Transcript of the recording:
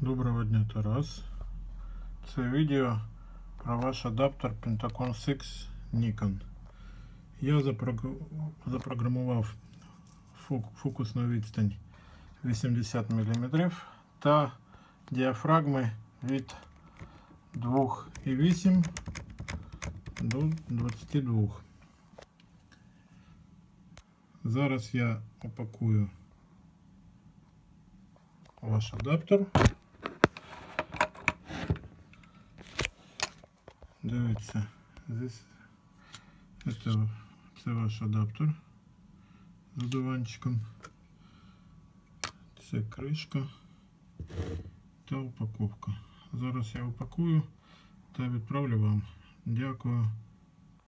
Доброго дня, Тарас. Це відео про ваш адаптер Pentacon 6 Nikon. Я запрог- запрограмував фок- фокусну відстань 80 мм та діафрагми від 2,8 до 22. Зараз я опакую ваш адаптер. Дивіться, здесь это, це ваш адаптер з одуванчиком. Це кришка та упаковка. Зараз я упакую та відправлю вам. Дякую.